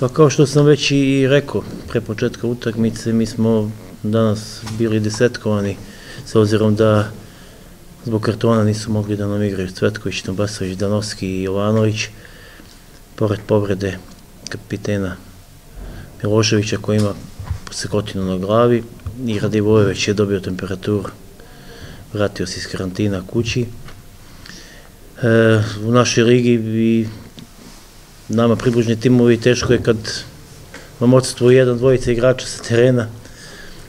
Pa kao što sam već i rekao pre početka utakmice, mi smo danas bili desetkovani s obzirom da zbog kartona nisu mogli da nam igraju Cvetković, Tombasović, Danovski i Jovanović, pored povrede kapitena Miloševića koji ima sekotinu na glavi i Radivojeveć je dobio temperaturu, vratio se iz karantina kući. E, u našoj ligi i nama približni timovi teško je kad vam odstvu jedan, dvojica igrača sa terena,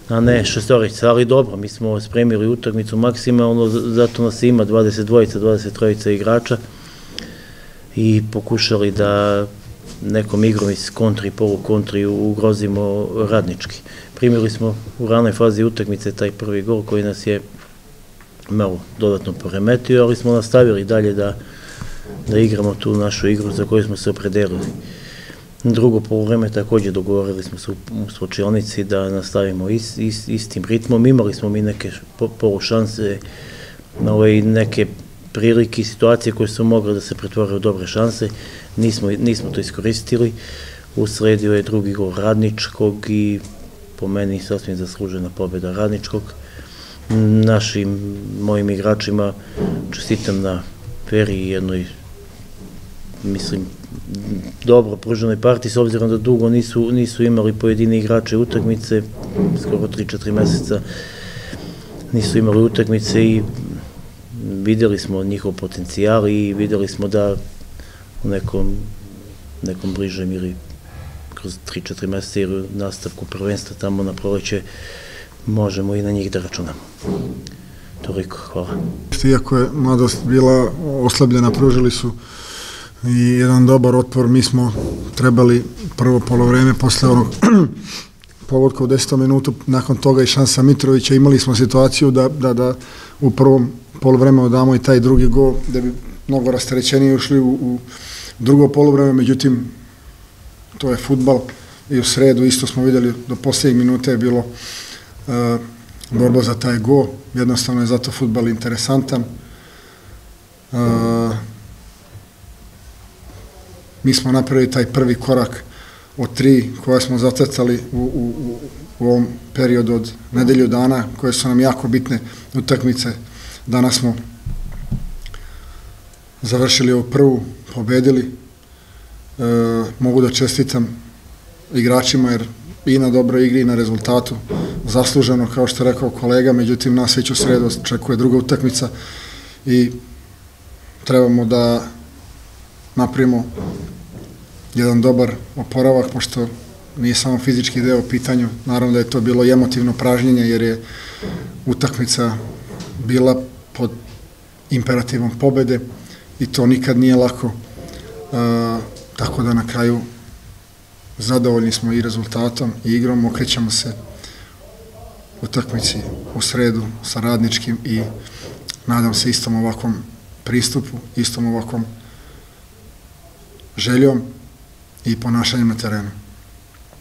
a ne šestorica, ali dobro, mi smo spremili utakmicu maksimalno, zato nas ima 22, 23 igrača i pokušali da nekom igrom iz kontri i polukontri ugrozimo radnički. Primili smo u ranoj fazi utakmice taj prvi gol koji nas je malo dodatno poremetio, ali smo nastavili dalje da, da igramo tu našu igru za koju smo se opredelili. Drugo polovreme takođe dogovorili smo se u slučajonici da nastavimo ist, ist, istim ritmom. Imali smo mi neke polušanse, ovaj, neke prilike i situacije koje su mogle da se pretvore u dobre šanse. Nismo, nismo to iskoristili. Usledio je drugi gol Radničkog i po meni sasvim zaslužena pobjeda Radničkog. Našim mojim igračima čestitam na veri i jednoj mislim dobro pruženoj partiji s obzirom da dugo nisu, nisu imali pojedini igrače utakmice, skoro 3-4 meseca nisu imali utakmice i videli smo njihov potencijal i videli smo da u nekom, nekom bližem ili kroz 3-4 meseca ili nastavku prvenstva tamo na proleće možemo i na njih da računamo. Toliko, hvala. Iako je mladost bila oslabljena, pružili su i jedan dobar otpor. Mi smo trebali prvo polovreme posle onog povodka u 10. minutu, nakon toga i šansa Mitrovića, imali smo situaciju da, da, da u prvom polovremenu damo i taj drugi gol, da bi mnogo rasterećenije ušli u, u drugo polovreme, međutim, to je futbal i u sredu isto smo videli do poslednjeg minuta je bilo uh, borba za taj gol, jednostavno je zato futbal interesantan. Uh, mi smo napravili taj prvi korak od tri koje smo zacrtali u, u, u ovom periodu od nedelju dana, koje su nam jako bitne utakmice. Danas smo završili ovu prvu, pobedili. E, mogu da čestitam igračima jer i na dobroj igri i na rezultatu zasluženo, kao što je rekao kolega, međutim nas već u sredu čekuje druga utakmica i trebamo da napravimo jedan dobar oporavak, pošto nije samo fizički deo u pitanju, naravno da je to bilo emotivno pražnjenje, jer je utakmica bila pod imperativom pobede i to nikad nije lako, e, tako da na kraju zadovoljni smo i rezultatom i igrom, okrećemo se utakmici u sredu sa radničkim i nadam se istom ovakvom pristupu, istom ovakvom željom i ponašanjem na terenu.